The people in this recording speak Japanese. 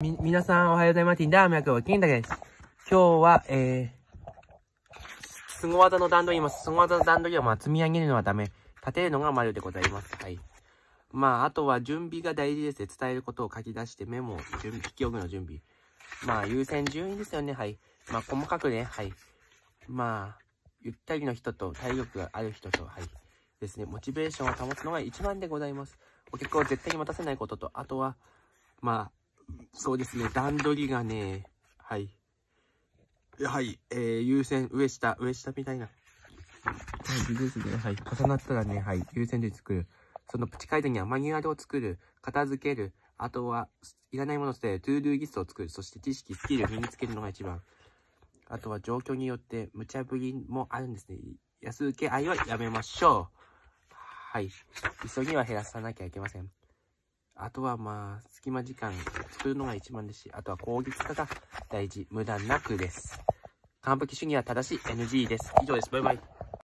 み、皆さんおはようございます。ダーミャクは金太です。今日は、えー、スゴ技の段取ります。スゴ技の段取りは、まあ、積み上げるのはダメ。立てるのが丸でございます。はい。まあ、あとは準備が大事です。伝えることを書き出してメモを、準備、記憶の準備。まあ、優先順位ですよね。はい。まあ、細かくね、はい。まあ、ゆったりの人と体力がある人と、はい。ですね、モチベーションを保つのが一番でございます。お客を絶対に待たせないことと、あとは、まあ、そうですね、段取りがね、はい。はい、えー、優先、上下、上下みたいな。はい、ですね、はい。重なったらね、はい、優先で作る。そのプチ回答にはマニュアルを作る、片付ける、あとは、いらないものとして、 to-do リストを作る、そして知識、スキル身につけるのが一番。あとは状況によって無茶ぶりもあるんですね。安請け合いはやめましょう。はい。急ぎは減らさなきゃいけません。あとはまあ、隙間時間作るのが一番ですし、あとは攻撃化が大事、無駄なくです。完璧主義は正しい NG です。以上です。バイバイ。